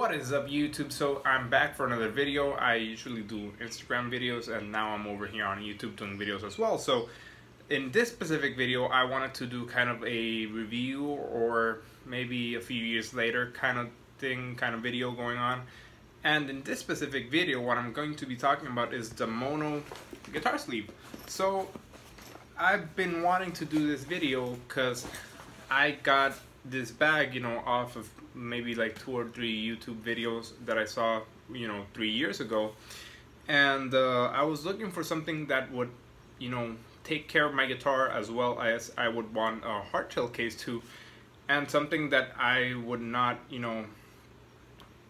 What is up YouTube? So I'm back for another video. I usually do Instagram videos and now I'm over here on YouTube doing videos as well. So in this specific video I wanted to do kind of a review or maybe a few years later kind of thing, kind of video going on. And in this specific video what I'm going to be talking about is the mono guitar sleeve. So I've been wanting to do this video because I got this bag, you know, off of maybe like two or three YouTube videos that I saw, you know, three years ago. And uh, I was looking for something that would, you know, take care of my guitar as well as I would want a hardshell case too. And something that I would not, you know,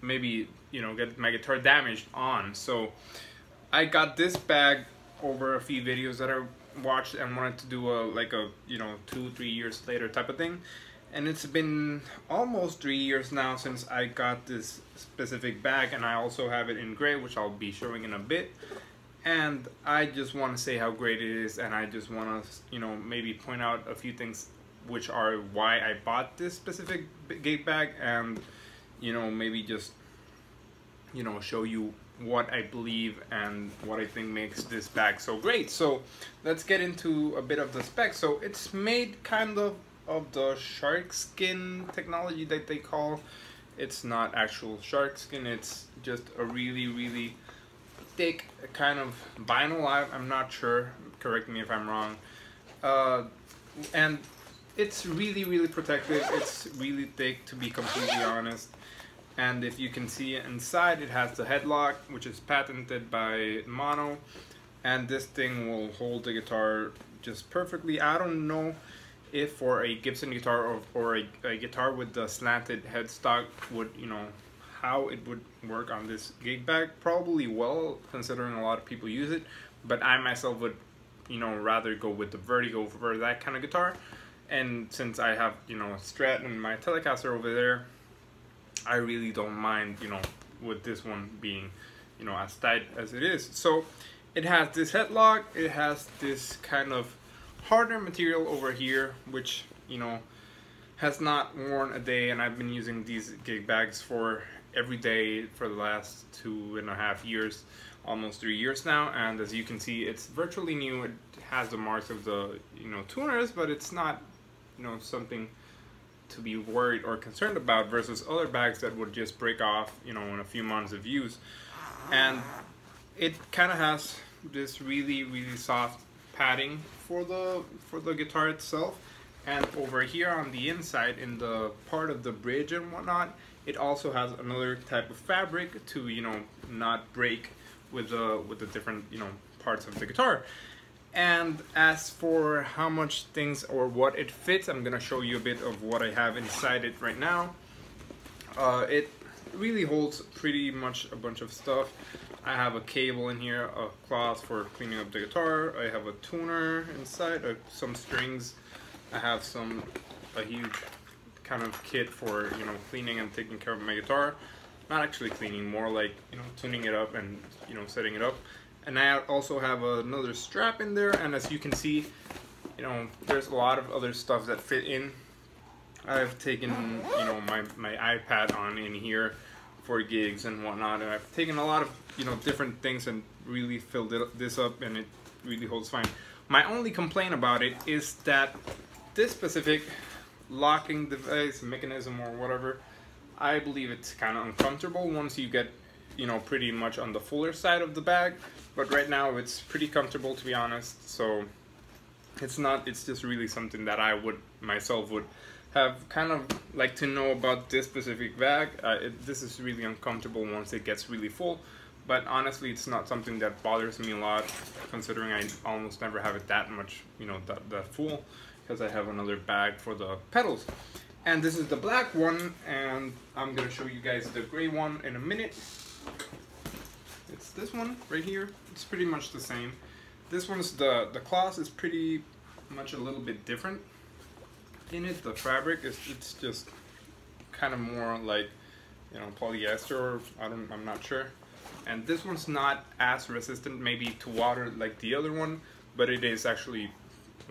maybe, you know, get my guitar damaged on. So I got this bag over a few videos that I watched and wanted to do a like a you know two three years later type of thing and it's been almost three years now since I got this specific bag and I also have it in gray which I'll be showing in a bit and I just want to say how great it is and I just want to you know maybe point out a few things which are why I bought this specific gig bag and you know maybe just you know show you what I believe and what I think makes this bag so great. So let's get into a bit of the specs. So it's made kind of of the shark skin technology that they call. It's not actual shark skin, it's just a really, really thick kind of vinyl. I, am not sure, correct me if I'm wrong. Uh, and it's really, really protective. It's really thick to be completely honest and if you can see inside it has the headlock which is patented by Mono and this thing will hold the guitar just perfectly I don't know if for a Gibson guitar or, a, a guitar with the slanted headstock would you know how it would work on this gig bag probably well considering a lot of people use it but I myself would you know rather go with the Vertigo for that kind of guitar and since I have you know Strat and my Telecaster over there I really don't mind, you know, with this one being, you know, as tight as it is. So it has this headlock, it has this kind of harder material over here, which, you know, has not worn a day and I've been using these gig bags for every day for the last two and a half years, almost three years now. And as you can see, it's virtually new. It has the marks of the, you know, tuners, but it's not, you know, something to be worried or concerned about versus other bags that would just break off, you know, in a few months of use. And it kind of has this really, really soft padding for the for the guitar itself. And over here on the inside, in the part of the bridge and whatnot, it also has another type of fabric to, you know, not break with the with the different, you know, parts of the guitar. And as for how much things or what it fits, I'm gonna show you a bit of what I have inside it right now. Uh, it really holds pretty much a bunch of stuff. I have a cable in here, a cloth for cleaning up the guitar. I have a tuner inside, uh, some strings. I have some, a huge kind of kit for, you know, cleaning and taking care of my guitar. Not actually cleaning, more like, you know, tuning it up and, you know, setting it up and I also have another strap in there and as you can see you know there's a lot of other stuff that fit in I've taken you know my, my iPad on in here for gigs and whatnot and I've taken a lot of you know different things and really filled it, this up and it really holds fine. My only complaint about it is that this specific locking device mechanism or whatever I believe it's kind of uncomfortable once you get you know pretty much on the fuller side of the bag but right now it's pretty comfortable to be honest so it's not it's just really something that I would myself would have kind of like to know about this specific bag uh, it, this is really uncomfortable once it gets really full but honestly it's not something that bothers me a lot considering I almost never have it that much you know that, that full because I have another bag for the pedals and this is the black one and I'm gonna show you guys the gray one in a minute it's this one right here. It's pretty much the same. This one's the, the cloth is pretty much a little bit different in it. The fabric is it's just kind of more like, you know, polyester or I don't, I'm not sure. And this one's not as resistant maybe to water like the other one, but it is actually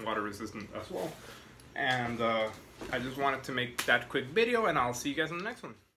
water resistant as well. And uh, I just wanted to make that quick video and I'll see you guys in the next one.